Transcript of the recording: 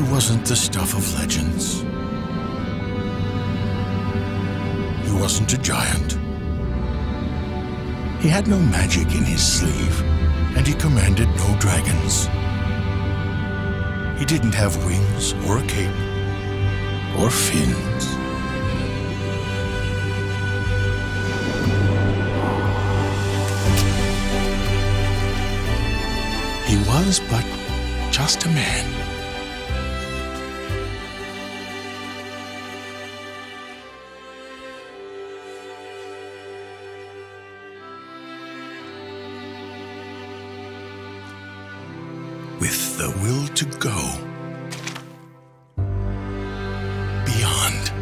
wasn't the stuff of legends. He wasn't a giant. He had no magic in his sleeve, and he commanded no dragons. He didn't have wings or a cape or fins. He was but just a man. the will to go beyond.